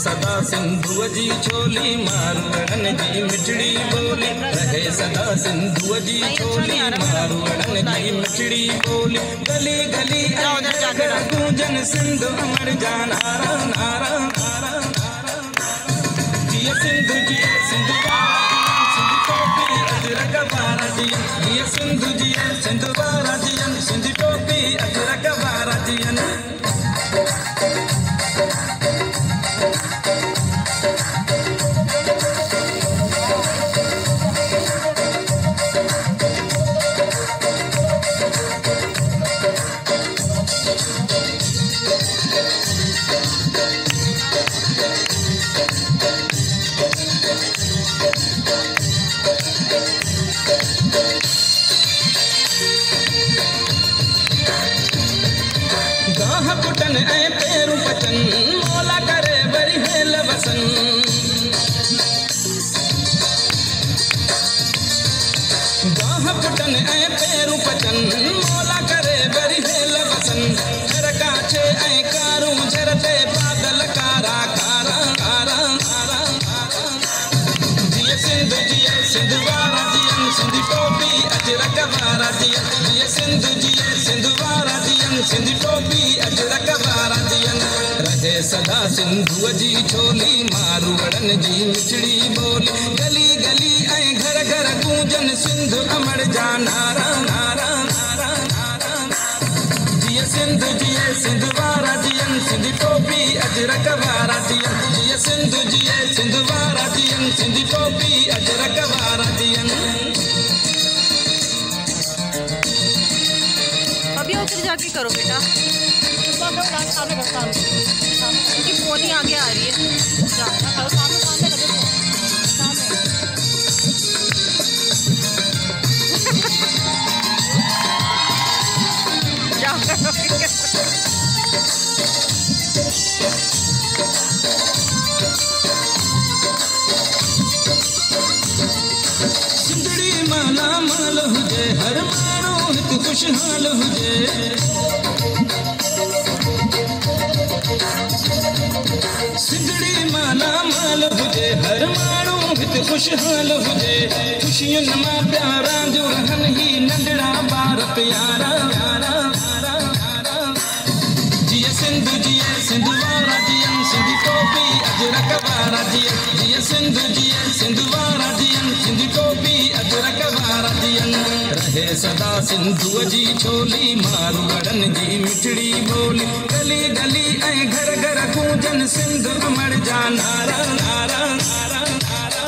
सदा सिंधु जी छोली मारवड़न जी मिठड़ी बोली। रहे सदा सिंधु जी छोली मारवड़न जी मिठड़ी बोली। गली गली गूंजन सिंधु अमर जा नारा नारा नारा जिया सिंधु जिया सिंधु जिया सिंधु गाह ऐं पेरू पचन। मोला करे वरी हेल वसन गाह पुटन ऐं पेरू पचन। मोला करे वरी हेल वसन घर काछे ऐं कारूं झरते बादल कारा कारा कारा कारा जिए सिंध जिए सिंध वारा जियन सिंध टोपी, अजरक वारा जियन जिए सिंध जिए सिंध वारा जियन सिंध टोपी। सदा सिंधु जी छोली मारूवड़न जी मिठड़ी बोली। गली गली ऐं घर घर गूंजन सिंध अमर जा नारा नारा नारा नारा जिए सिंध जिए सिंध वारा जियन सिंध टोपी अजरक वारा जियन। जिए सिंध जिए सिंध वारा जियन सिंध टोपी अजरक वारा जियन। अभी उधर जाके करो बेटा। उनकी आगे आ रही है। सिंधड़ी माला माल हुजे हर माण्हू खुशहाल हुजे। हुजे हर माण्हू हिते खुशहाल हुजे ख़ुशियुनि माँ प्यारा, जो रहनि ई नंढड़ा ॿार प्यारा जीअं सिंध जीअं सिंध वारा जीअं सिंधी टोपी अजरक वारा जीअं जिए सिंधु जिए सिंधु थे सदा सिंधु जी छोली मारवड़न जी मिठड़ी बोली। गली गली ऐं घर घर पूजन सिंध अमर जा नारा नारा नारा नारा।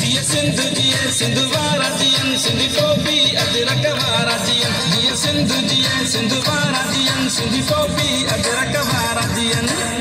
जीअं सिंध जीअं सिंध वारा जीअन सिंध टोपी अदरक वारा जीअन जीअं सिंध जीअं सिंध वारा जीअन सिंध टोपी अदरक वारा जीअन